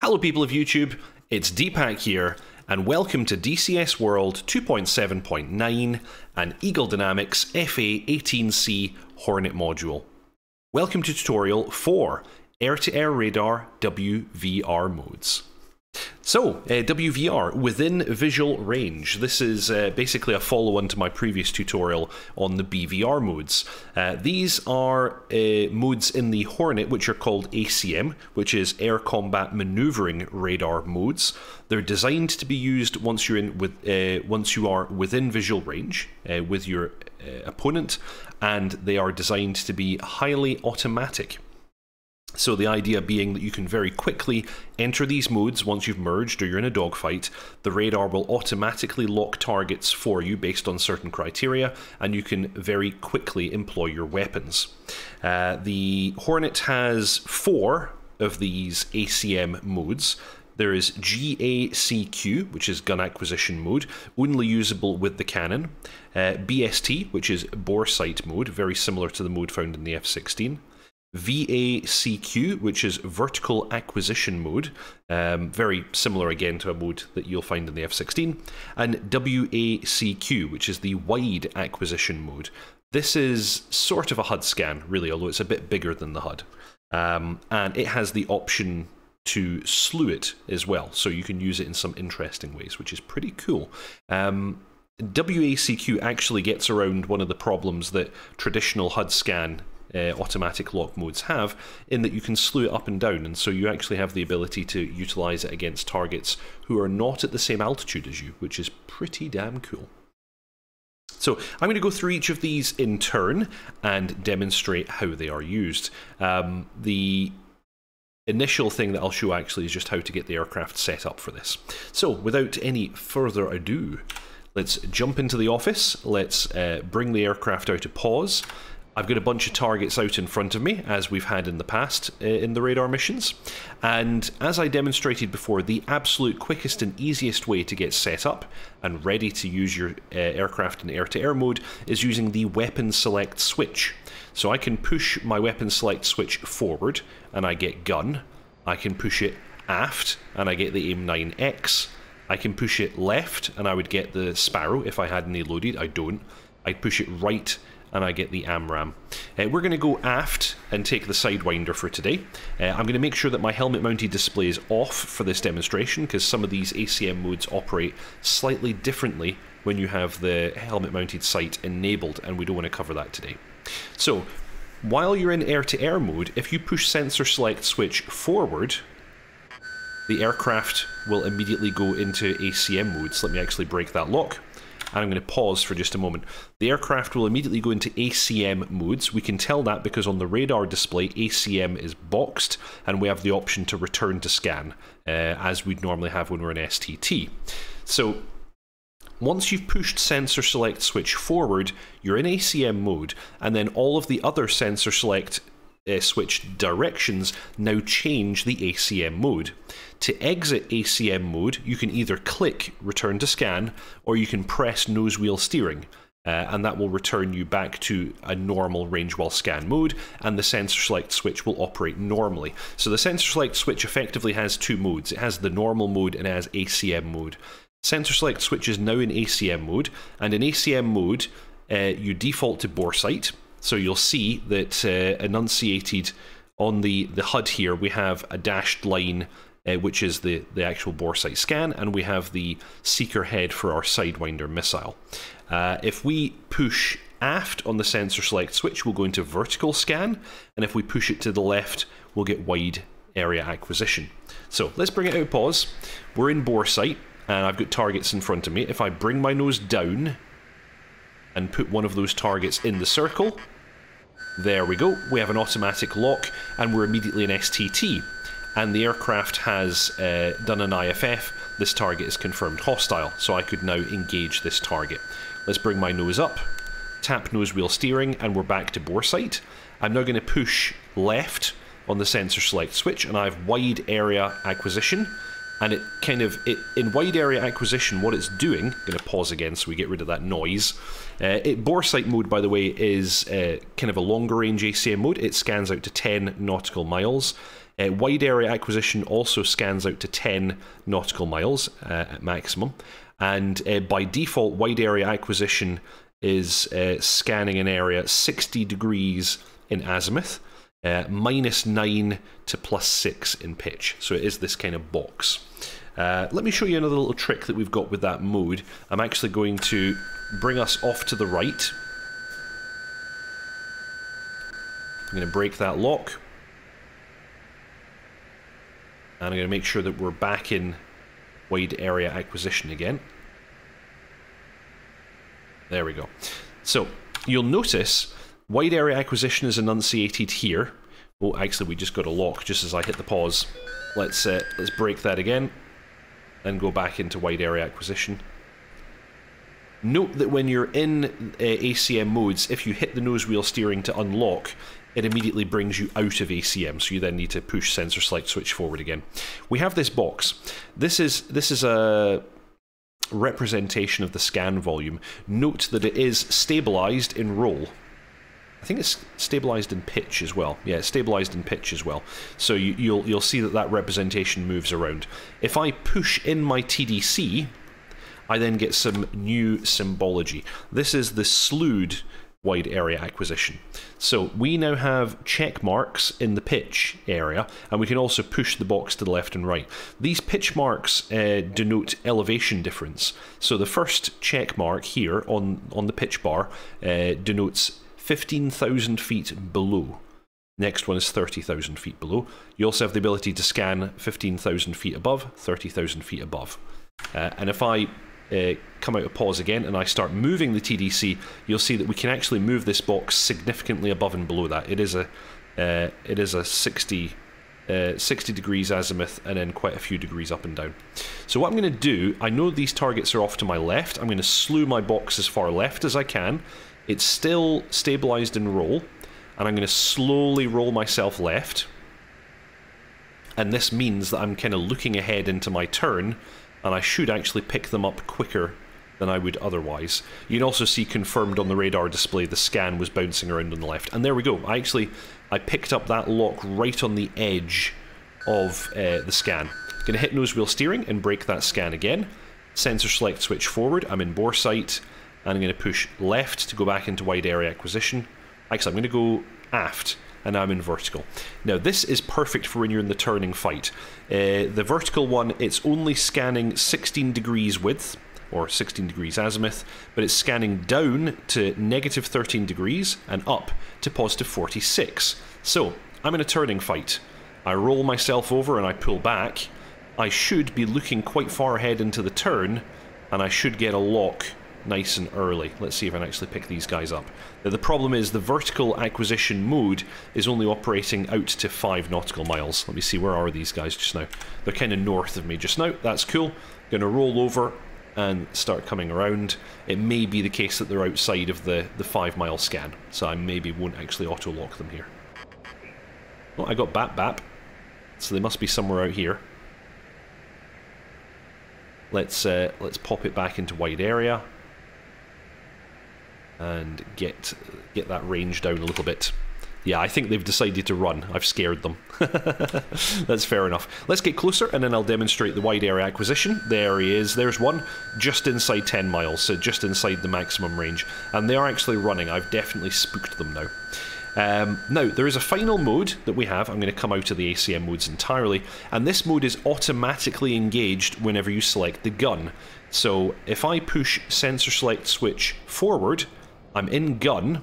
Hello, people of YouTube. It's Deephack here, and welcome to DCS World 2.7.9 and Eagle Dynamics FA18C Hornet module. Welcome to tutorial 4 Air to Air Radar WVR modes. So, uh, WVR within visual range. This is uh, basically a follow on to my previous tutorial on the BVR modes. Uh, these are uh, modes in the Hornet which are called ACM, which is Air Combat Maneuvering Radar modes. They're designed to be used once you're in with uh, once you are within visual range uh, with your opponent, and they are designed to be highly automatic. So the idea being that you can very quickly enter these modes once you've merged or you're in a dogfight. The radar will automatically lock targets for you based on certain criteria, and you can very quickly employ your weapons. Uh, the Hornet has four of these ACM modes. There is GACQ, which is gun acquisition mode, only usable with the cannon. Uh, BST, which is bore sight mode, very similar to the mode found in the F 16. VACQ, which is vertical acquisition mode, um, very similar again to a mode that you'll find in the F16, and WACQ, which is the wide acquisition mode. This is sort of a HUD scan, really, although it's a bit bigger than the HUD. Um, and it has the option to slew it as well, so you can use it in some interesting ways, which is pretty cool. Um, WACQ actually gets around one of the problems that traditional HUD scan uh, automatic lock modes have, in that you can slew it up and down, and so you actually have the ability to utilize it against targets who are not at the same altitude as you, which is pretty damn cool. So I'm going to go through each of these in turn and demonstrate how they are used. Um, the initial thing that I'll show actually is just how to get the aircraft set up for this. So without any further ado, let's jump into the office, let's uh, bring the aircraft out to pause, I've got a bunch of targets out in front of me, as we've had in the past uh, in the radar missions. And as I demonstrated before, the absolute quickest and easiest way to get set up and ready to use your uh, aircraft in air-to-air -air mode is using the weapon select switch. So I can push my weapon select switch forward and I get gun. I can push it aft and I get the AIM-9X. I can push it left and I would get the Sparrow if I had any loaded. I don't. I'd push it right and I get the AMRAAM. Uh, we're going to go aft and take the Sidewinder for today. Uh, I'm going to make sure that my helmet mounted display is off for this demonstration because some of these ACM modes operate slightly differently when you have the helmet mounted sight enabled and we don't want to cover that today. So while you're in air-to-air -air mode, if you push sensor select switch forward, the aircraft will immediately go into ACM mode. So let me actually break that lock and I'm going to pause for just a moment. The aircraft will immediately go into ACM modes. We can tell that because on the radar display, ACM is boxed, and we have the option to return to scan, uh, as we'd normally have when we're in STT. So once you've pushed sensor select switch forward, you're in ACM mode, and then all of the other sensor select uh, switch directions now change the ACM mode. To exit ACM mode, you can either click return to scan or you can press nose wheel steering. Uh, and that will return you back to a normal range while scan mode, and the sensor select switch will operate normally. So the sensor select switch effectively has two modes. It has the normal mode and it has ACM mode. Sensor select switch is now in ACM mode, and in ACM mode, uh, you default to bore sight, so you'll see that uh, enunciated on the, the HUD here, we have a dashed line, uh, which is the, the actual bore sight scan, and we have the seeker head for our Sidewinder missile. Uh, if we push aft on the sensor select switch, we'll go into vertical scan, and if we push it to the left, we'll get wide area acquisition. So let's bring it out pause. We're in bore sight, and I've got targets in front of me. If I bring my nose down, and put one of those targets in the circle. There we go, we have an automatic lock and we're immediately in STT. And the aircraft has uh, done an IFF, this target is confirmed hostile, so I could now engage this target. Let's bring my nose up, tap nose wheel steering, and we're back to bore sight. I'm now going to push left on the sensor select switch, and I have wide area acquisition and it kind of it in wide area acquisition what it's doing I'm going to pause again so we get rid of that noise uh, it bore sight mode by the way is uh, kind of a longer range acm mode. It scans out to 10 nautical miles. Uh, wide area acquisition also scans out to 10 nautical miles uh, at maximum. And uh, by default, wide area acquisition is uh, scanning an area 60 degrees in azimuth, uh, minus 9 to plus 6 in pitch. So it is this kind of box. Uh, let me show you another little trick that we've got with that mode. I'm actually going to bring us off to the right. I'm going to break that lock. And I'm going to make sure that we're back in wide area acquisition again. There we go. So, you'll notice wide area acquisition is enunciated here. Oh, actually, we just got a lock just as I hit the pause. Let's uh, let's break that again and go back into wide area acquisition. Note that when you're in uh, ACM modes, if you hit the nose wheel steering to unlock, it immediately brings you out of ACM, so you then need to push sensor select switch forward again. We have this box. This is this is a representation of the scan volume. Note that it is stabilized in roll. I think it's stabilized in pitch as well. Yeah, stabilized in pitch as well. So you, you'll you'll see that that representation moves around. If I push in my TDC, I then get some new symbology. This is the slewed wide area acquisition. So we now have check marks in the pitch area, and we can also push the box to the left and right. These pitch marks uh, denote elevation difference. So the first check mark here on, on the pitch bar uh, denotes 15,000 feet below. Next one is 30,000 feet below. You also have the ability to scan 15,000 feet above, 30,000 feet above. Uh, and if I uh, come out of pause again and I start moving the TDC, you'll see that we can actually move this box significantly above and below that. It is a uh, it is a 60, uh, 60 degrees azimuth and then quite a few degrees up and down. So what I'm going to do, I know these targets are off to my left. I'm going to slew my box as far left as I can. It's still stabilized in roll, and I'm going to slowly roll myself left. And this means that I'm kind of looking ahead into my turn and I should actually pick them up quicker than I would otherwise. You can also see confirmed on the radar display the scan was bouncing around on the left. And there we go. I actually I picked up that lock right on the edge of uh, the scan. Gonna hit nose wheel steering and break that scan again. Sensor select switch forward. I'm in bore sight. And I'm going to push left to go back into wide area acquisition. Actually, I'm going to go aft and I'm in vertical. Now this is perfect for when you're in the turning fight. Uh, the vertical one, it's only scanning 16 degrees width, or 16 degrees azimuth, but it's scanning down to negative 13 degrees and up to positive 46. So, I'm in a turning fight. I roll myself over and I pull back. I should be looking quite far ahead into the turn, and I should get a lock nice and early. Let's see if I can actually pick these guys up. Now, the problem is the vertical acquisition mode is only operating out to 5 nautical miles. Let me see, where are these guys just now? They're kind of north of me just now. That's cool. Going to roll over and start coming around. It may be the case that they're outside of the, the 5 mile scan, so I maybe won't actually auto-lock them here. Oh, I got Bap Bap, so they must be somewhere out here. Let's uh, let's pop it back into wide area and get get that range down a little bit. Yeah, I think they've decided to run. I've scared them. That's fair enough. Let's get closer and then I'll demonstrate the wide area acquisition. There he is. There's one just inside 10 miles, so just inside the maximum range. And they are actually running. I've definitely spooked them now. Um, now, there is a final mode that we have. I'm going to come out of the ACM modes entirely. And this mode is automatically engaged whenever you select the gun. So if I push sensor select switch forward, I'm in gun,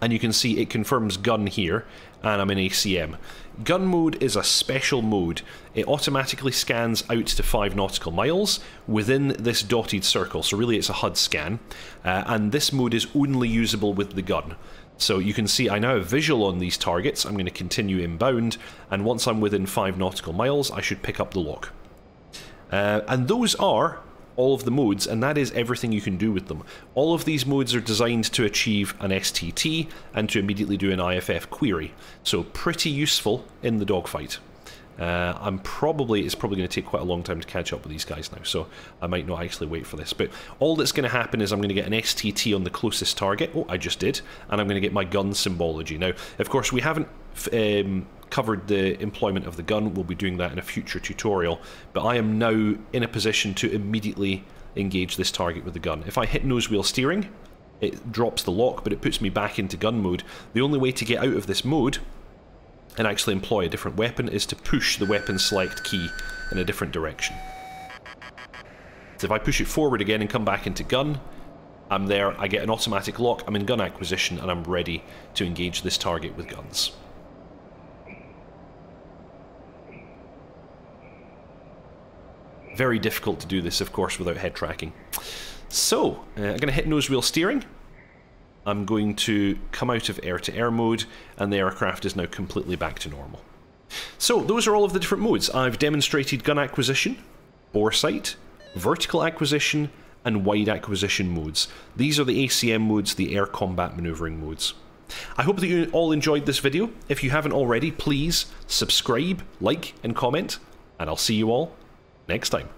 and you can see it confirms gun here, and I'm in ACM. Gun mode is a special mode. It automatically scans out to 5 nautical miles within this dotted circle, so really it's a HUD scan, uh, and this mode is only usable with the gun. So you can see I now have visual on these targets, I'm going to continue inbound, and once I'm within 5 nautical miles I should pick up the lock. Uh, and those are all of the modes, and that is everything you can do with them. All of these modes are designed to achieve an STT and to immediately do an IFF query, so pretty useful in the dogfight. Uh, I'm probably it's probably going to take quite a long time to catch up with these guys now, so I might not actually wait for this. But all that's going to happen is I'm going to get an STT on the closest target. Oh, I just did, and I'm going to get my gun symbology. Now, of course, we haven't um, covered the employment of the gun. We'll be doing that in a future tutorial. But I am now in a position to immediately engage this target with the gun. If I hit nose wheel steering, it drops the lock, but it puts me back into gun mode. The only way to get out of this mode and actually employ a different weapon is to push the weapon select key in a different direction. So if I push it forward again and come back into gun, I'm there, I get an automatic lock, I'm in gun acquisition, and I'm ready to engage this target with guns. Very difficult to do this, of course, without head tracking. So, uh, I'm going to hit nose wheel steering. I'm going to come out of air-to-air -air mode, and the aircraft is now completely back to normal. So, those are all of the different modes. I've demonstrated gun acquisition, bore sight, vertical acquisition, and wide acquisition modes. These are the ACM modes, the air combat maneuvering modes. I hope that you all enjoyed this video. If you haven't already, please subscribe, like, and comment, and I'll see you all next time.